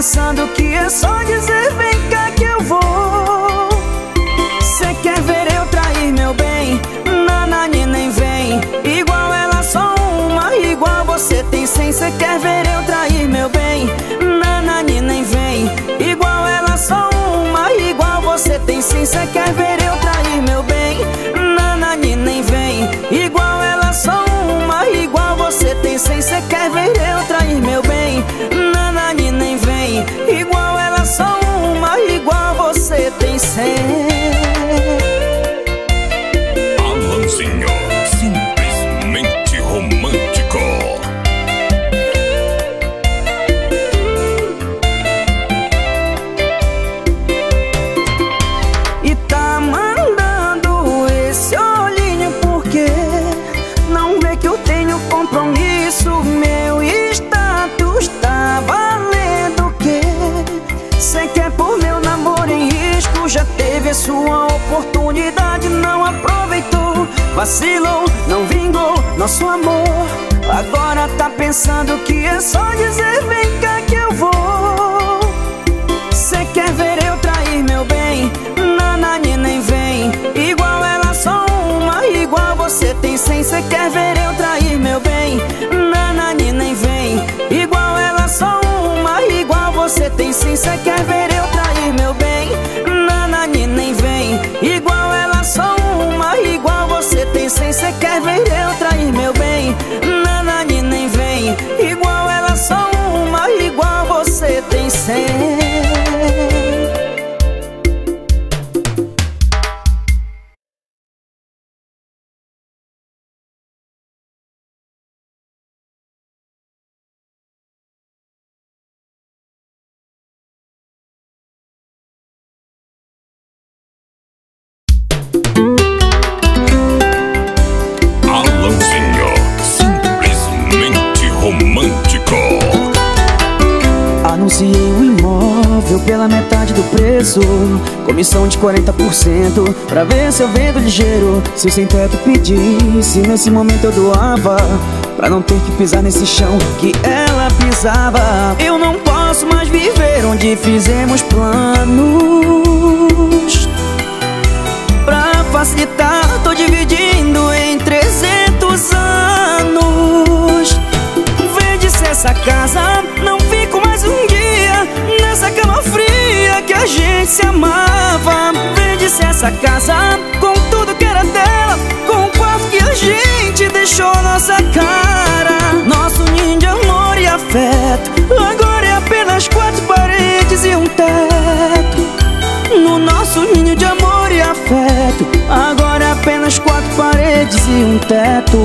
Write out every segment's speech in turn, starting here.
pensando que é só dizer vem cá que eu vou. Cê quer ver eu trair meu bem? Nanani nem vem. Igual ela só uma, igual você tem cem. Cê quer ver eu trair meu bem? Nanani nem vem. Igual ela só uma, igual você tem cem. Cê quer ver eu trair meu bem? Tem pensando que é só dizer vem cá que eu vou. Cê quer ver eu trair meu bem? Nanani nem vem. Igual ela só uma, igual você tem cem. Cê quer ver eu trair meu bem? Nanani nem vem. Igual ela só uma, igual você tem cem. Cê quer ver pela metade do preço. Comissão de 40% Pra ver se eu vendo ligeiro. Se o sem teto pedisse Nesse momento eu doava. Pra não ter que pisar nesse chão Que ela pisava. Eu não posso mais viver Onde fizemos planos. Pra facilitar Tô dividindo em 300 anos. Vende-se essa casa, não que a gente se amava. Vende-se essa casa, com tudo que era dela Com o quarto que a gente deixou nossa cara. Nosso ninho de amor e afeto Agora é apenas quatro paredes e um teto. No nosso ninho de amor e afeto Agora é apenas quatro paredes e um teto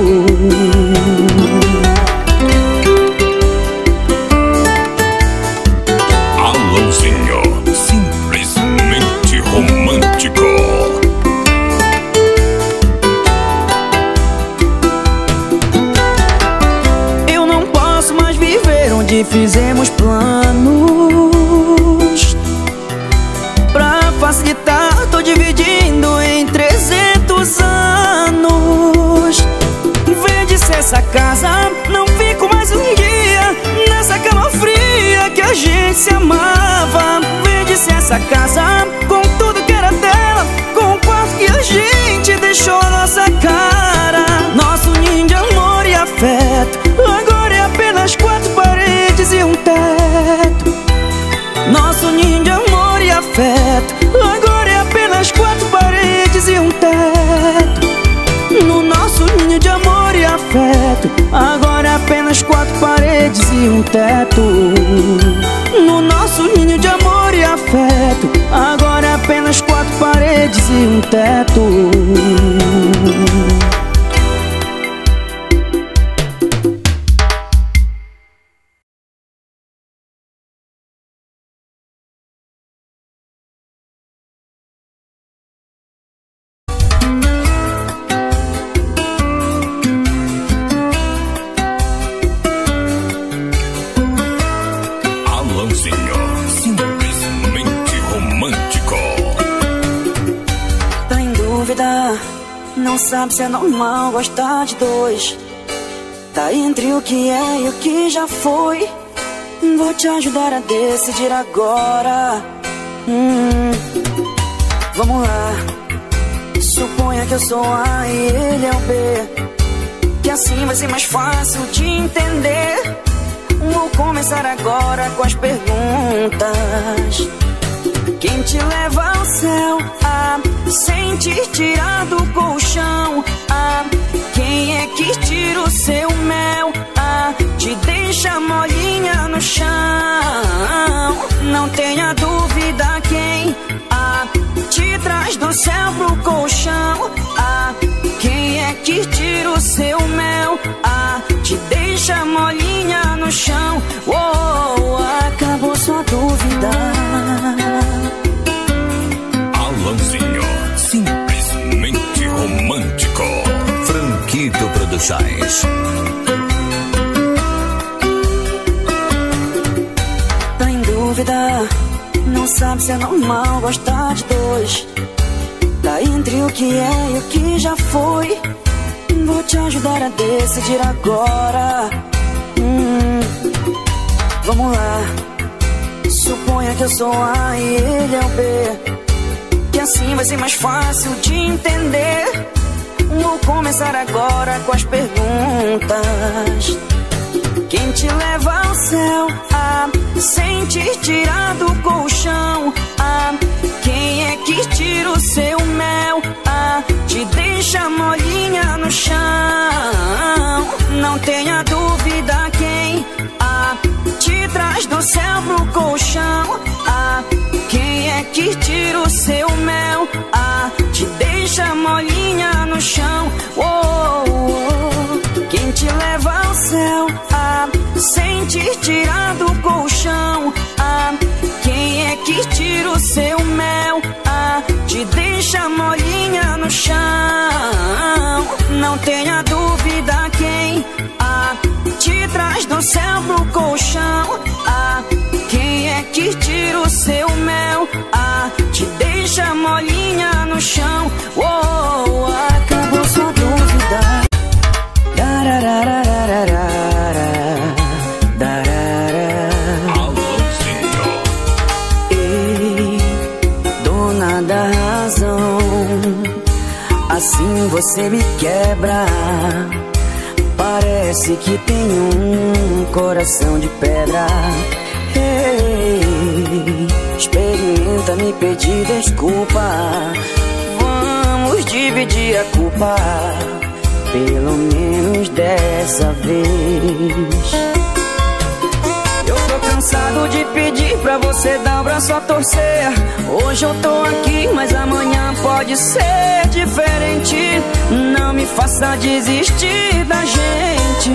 fizemos planos Pra facilitar, tô dividindo em 300 anos. Vende-se essa casa, não fico mais um dia Nessa cama fria que a gente se amava. Vende-se essa casa, Agora apenas quatro paredes e um teto. No nosso ninho de amor e afeto Agora apenas quatro paredes e um teto sabe se é normal gostar de dois. Tá entre o que é e o que já foi. Vou te ajudar a decidir agora. Hum, vamos lá. Suponha que eu sou A e ele é o B. Que assim vai ser mais fácil de entender. Vou começar agora com as perguntas. Quem te leva ao céu? Ah, sem te tirar do colchão. Ah, quem é que tira o seu mel? Ah, te deixa molinha no chão. Não tenha dúvida quem ah, te traz do céu pro colchão. Ah, quem é que tira o seu mel? Ah, te deixa molinha no chão. Oh, Produções. Tá em dúvida, não sabe se é normal gostar de dois. Tá entre o que é e o que já foi. Vou te ajudar a decidir agora. Hum, vamos lá. Suponha que eu sou A e ele é o B. Que assim vai ser mais fácil de entender. Vou começar agora com as perguntas. Quem te leva ao céu? Ah, sem te tirar do colchão. Ah, quem é que tira o seu mel? Ah, te deixa molinha no chão. Não tenha dúvida quem ah, traz do céu pro colchão. Ah, quem é que tira o seu mel? Ah, te deixa molinha no chão. Oh, oh, oh. Quem te leva ao céu? Ah, sem te tirar do colchão. Ah, quem é que tira o seu mel? Ah, te deixa molinha no chão. Não tenha dúvida céu pro colchão. Ah, quem é que tira o seu mel? Ah, te deixa molinha no chão. Oh, acabou sua dúvida. Ei, dona da razão, assim você me quebra. Parece que tem um coração de pedra. Ei, experimenta me pedir desculpa. Vamos dividir a culpa, pelo menos dessa vez. Cansado de pedir pra você dar o braço a torcer. Hoje eu tô aqui, mas amanhã pode ser diferente. Não me faça desistir da gente,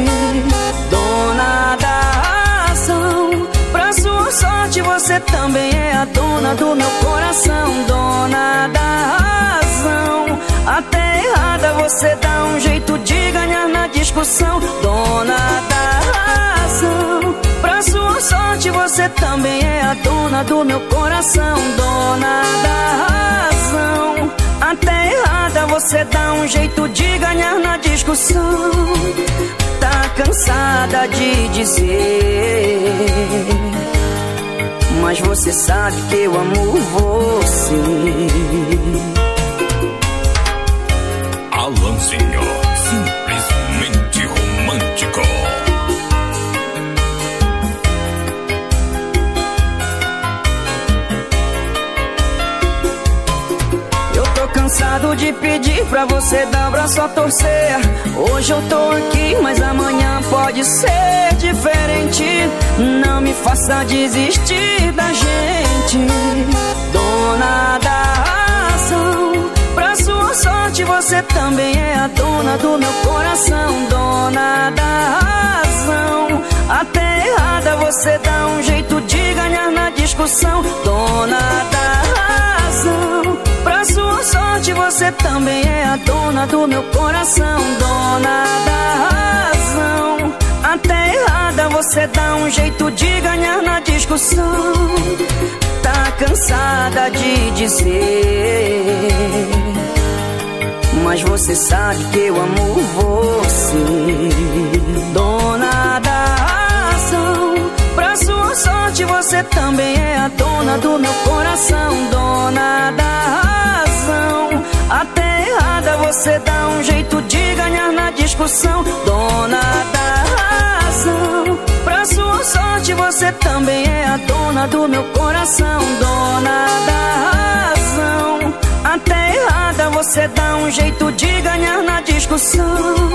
dona da razão. Pra sua sorte, você também é a dona do meu coração, dona da razão. Até errada você dá um jeito de ganhar na discussão, dona da razão. Pra sua sorte, você também é a dona do meu coração, dona da razão. Até errada você dá um jeito de ganhar na discussão. Tá cansada de dizer. Mas você sabe que eu amo você. Alanzinho, simplesmente romântico. Eu tô cansado de pedir pra você dar o braço a torcer. Hoje eu tô aqui, mas amanhã pode ser diferente. Não me faça desistir da gente, dona da sua sorte, você também é a dona do meu coração, dona da razão. Até errada você dá um jeito de ganhar na discussão, dona da razão. Pra sua sorte, você também é a dona do meu coração, dona da razão. Até errada você dá um jeito de ganhar na discussão. Tá cansada de dizer. Mas você sabe que eu amo você. Dona da razão Pra sua sorte você também é a dona do meu coração. Dona da razão Até errada você dá um jeito de ganhar na discussão. Dona da razão Pra sua sorte você também é a dona do meu coração. Dona da razão Até errada você dá um jeito de ganhar na discussão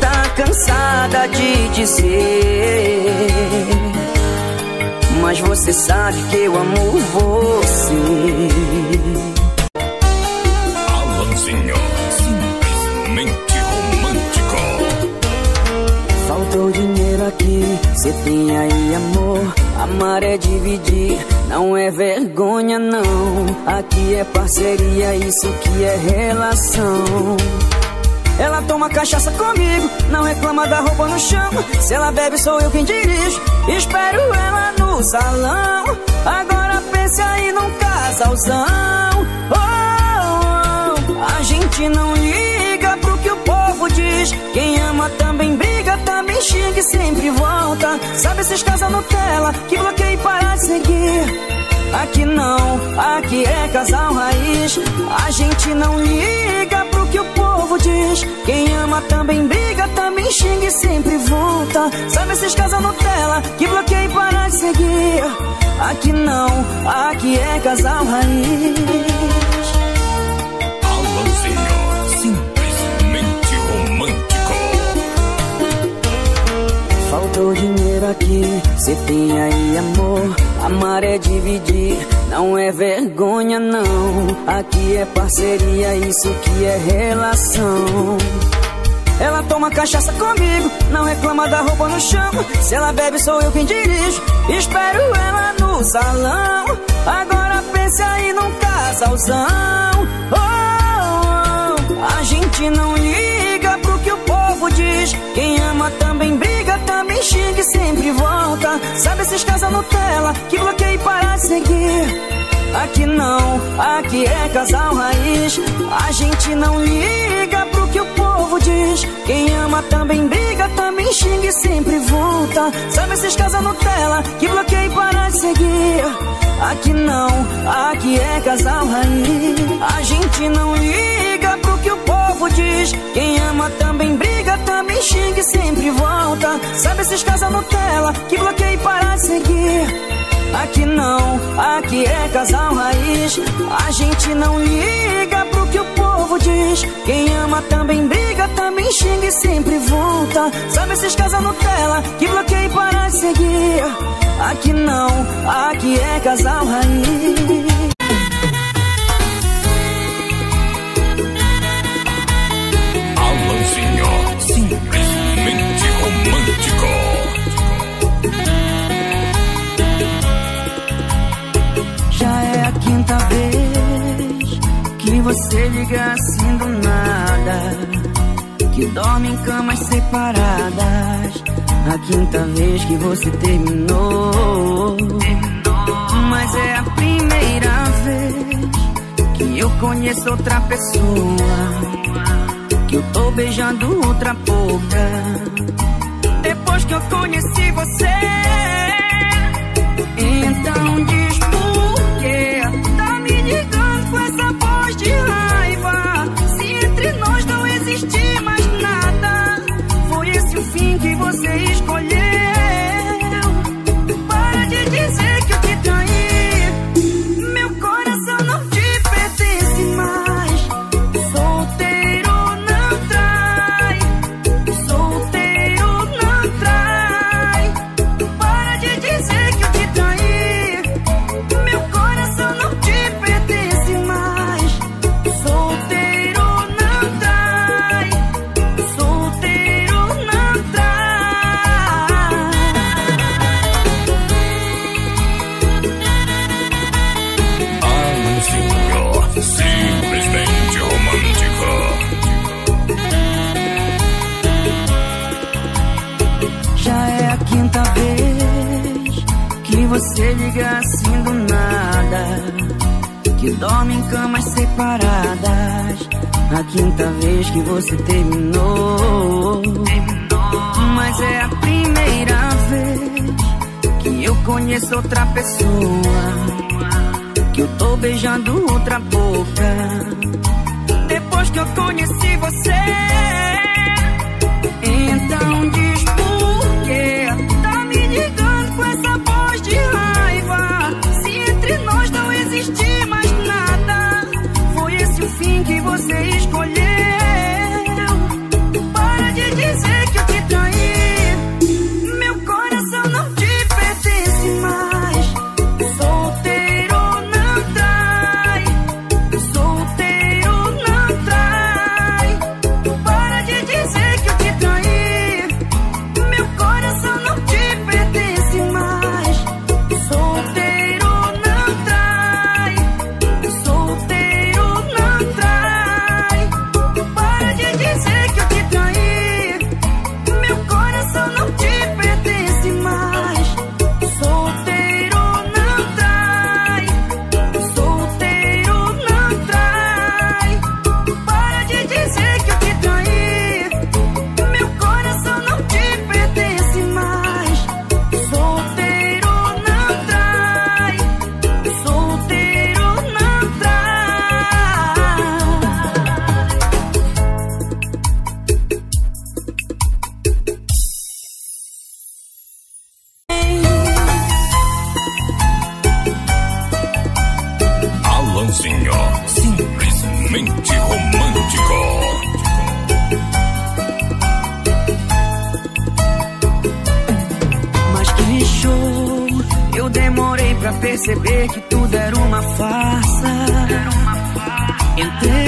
Tá cansada de dizer Mas você sabe que eu amo você Alanzinho, simplesmente romântico. Faltou dinheiro aqui, cê tem aí amor. Amar é dividir, não é vergonha não. Aqui é parceria, isso que é relação. Ela toma cachaça comigo, não reclama da roupa no chão. Se ela bebe, sou eu quem dirijo. Espero ela no salão. Agora pense aí num casalzão. Oh, oh, oh. A gente não liga Quem ama também briga, também xinga e sempre volta. Sabe esses casal Nutella que bloqueia e para de seguir? Aqui não, aqui é casal raiz. A gente não liga pro que o povo diz. Quem ama também briga, também xinga e sempre volta. Sabe esses casal Nutella que bloqueia e para de seguir? Aqui não, aqui é casal raiz. Faltou dinheiro aqui, cê tem aí amor. Amar é dividir, não é vergonha não. Aqui é parceria, isso que é relação. Ela toma cachaça comigo, não reclama da roupa no chão. Se ela bebe, sou eu quem dirijo. Espero ela no salão. Agora pense aí num casalzão. Oh, oh, oh. A gente não liga diz. Quem ama também briga, também xinga e sempre volta. Sabe esses casal Nutella que bloqueia e para de seguir? Aqui não, aqui é casal raiz. A gente não liga pro que o povo diz. Quem ama também briga, também xinga e sempre volta. Sabe esses casal Nutella que bloqueia e para de seguir? Aqui não, aqui é casal raiz. A gente não liga pro que o povo diz. Quem ama também briga, também xinga e sempre volta. Sabe esses casal Nutella que bloqueia e para de seguir? Aqui não, aqui é casal raiz. A gente não liga pro que o povo diz. Quem ama também briga, também xinga e sempre volta. Sabe esses casal Nutella que bloqueia e para de seguir? Aqui não, aqui é casal raiz. Simplesmente romântico. Já é a quinta vez que você liga assim do nada. Que dorme em camas separadas. A quinta vez que você terminou. Mas é a primeira vez que eu conheço outra pessoa. Beijando outra boca. Depois que eu conheci você. Então diz por quê Tá me ligando com essa voz de raiva Se entre nós não existe mais nada Foi esse o fim que você escolheu terminou. Mas é a primeira vez que eu conheço outra pessoa. Que eu tô beijando outra boca. Depois que eu conheci você. Então diz.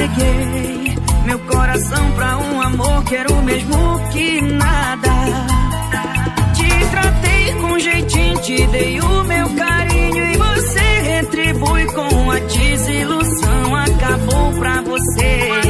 entreguei meu coração pra um amor que era o mesmo que nada. Te tratei com jeitinho, te dei o meu carinho e você retribui com a desilusão. Acabou pra você.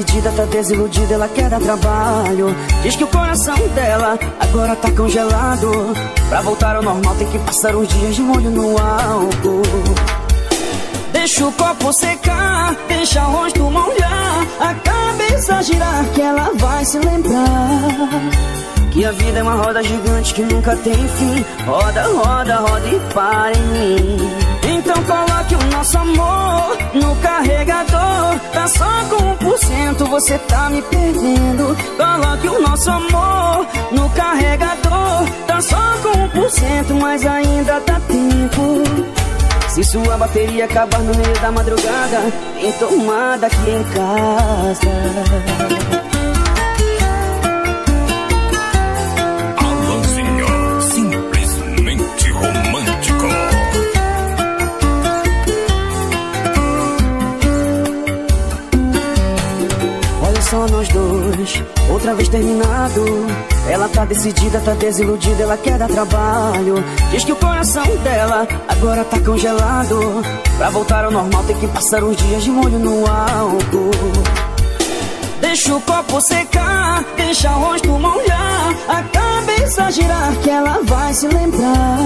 decidida, tá desiludida, ela quer dar trabalho. Diz que o coração dela agora tá congelado. Pra voltar ao normal tem que passar uns dias de molho no álcool. Deixa o copo secar, deixa o rosto molhar, a cabeça girar, que ela vai se lembrar. Que a vida é uma roda gigante que nunca tem fim. Roda, roda, roda e para em mim. Então coloque o nosso amor no carregador. Tá só com 1%, você tá me perdendo. Coloque o nosso amor no carregador. Tá só com 1%, mas ainda dá tempo. Se sua bateria acabar no meio da madrugada, tem tomada aqui em casa. Outra vez terminado. Ela tá decidida, tá desiludida, ela quer dar trabalho. Diz que o coração dela agora tá congelado. Pra voltar ao normal tem que passar uns dias de molho no álcool. Deixa o copo secar, deixa o rosto molhar, a cabeça girar que ela vai se lembrar.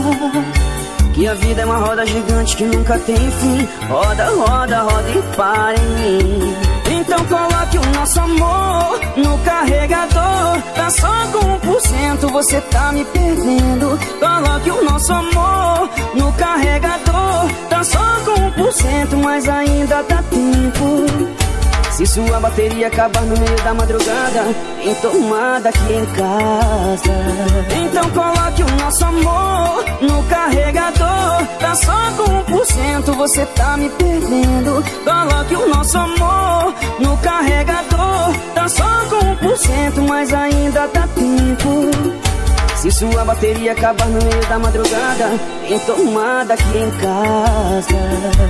Que a vida é uma roda gigante que nunca tem fim. Roda, roda, roda e para em mim. Então coloque o nosso amor no carregador. Tá só com 1%, você tá me perdendo. Coloque o nosso amor no carregador. Tá só com 1%, mas ainda dá tempo. Se sua bateria acabar no meio da madrugada, tem tomada aqui em casa. Então coloque o nosso amor no carregador. Tá só com 1%, você tá me perdendo. Coloque o nosso amor no carregador. Tá só com 1%, mas ainda dá tempo. Se sua bateria acabar no meio da madrugada, tem tomada aqui em casa.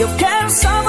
Eu quero só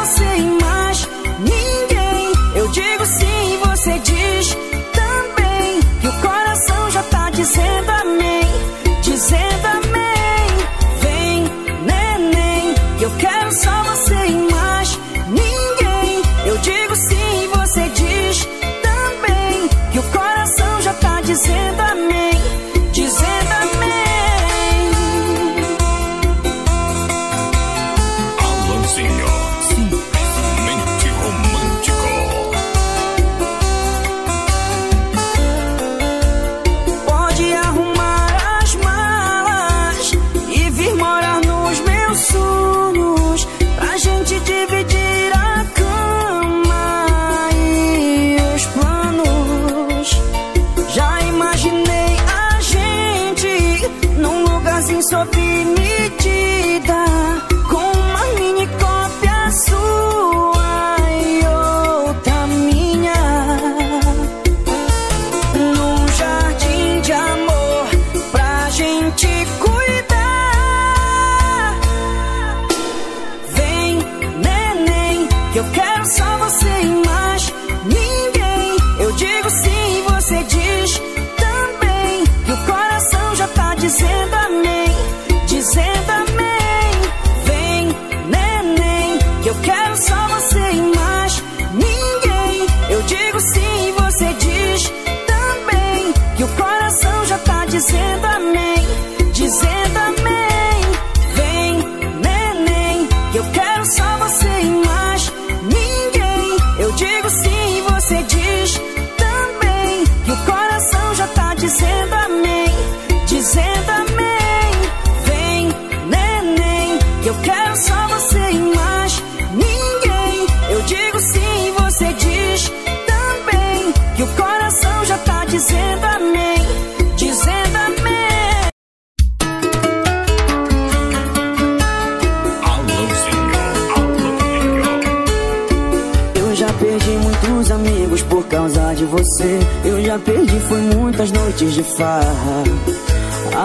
noites de farra.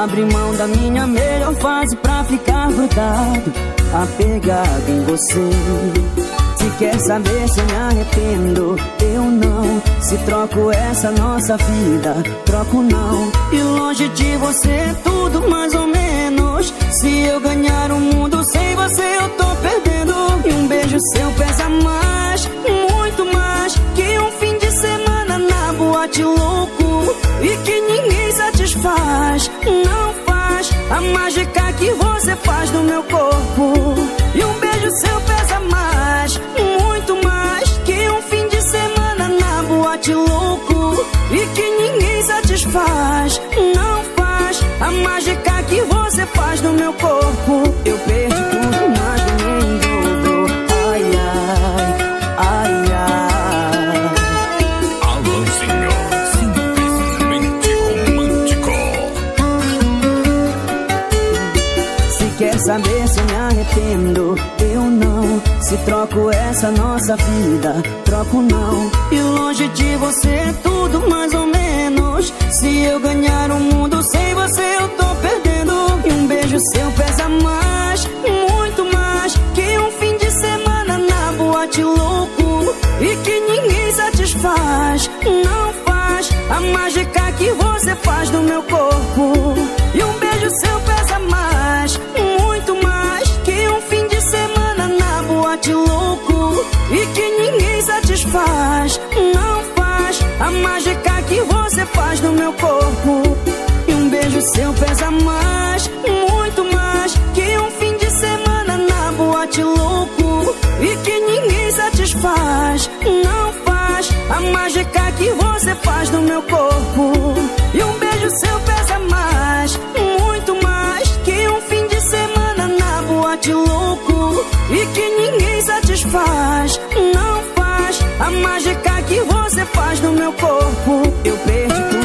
Abri mão da minha melhor fase pra ficar grudado, apegado em você. Se quer saber se eu me arrependo, eu não. Se troco essa nossa vida, troco não. E longe de você, tudo mais ou menos. Se eu ganhar o mundo sem você, eu tô perdendo. E um beijo seu pesa mais, na boate louco. E que ninguém satisfaz, não faz. A mágica que você faz no meu corpo. E um beijo seu pesa mais, muito mais. Que um fim de semana na boate louco. E que ninguém satisfaz, não faz. A mágica que você faz no meu corpo. Eu perdi tudo, eu não. Se troco essa nossa vida, troco não. E longe de você, tudo mais ou menos. Se eu ganhar o mundo sem você, eu tô perdendo. E um beijo seu pesa mais, muito mais. Que um fim de semana na boate louco. E que ninguém satisfaz, não faz. A mágica que você faz no meu corpo. Seu pesa mais, muito mais. Que um fim de semana na boate louco. E que ninguém satisfaz, não faz. A mágica que você faz no meu corpo. E um beijo seu pesa mais, muito mais. Que um fim de semana na boate louco. E que ninguém satisfaz, não faz. A mágica que você faz no meu corpo. Eu perdi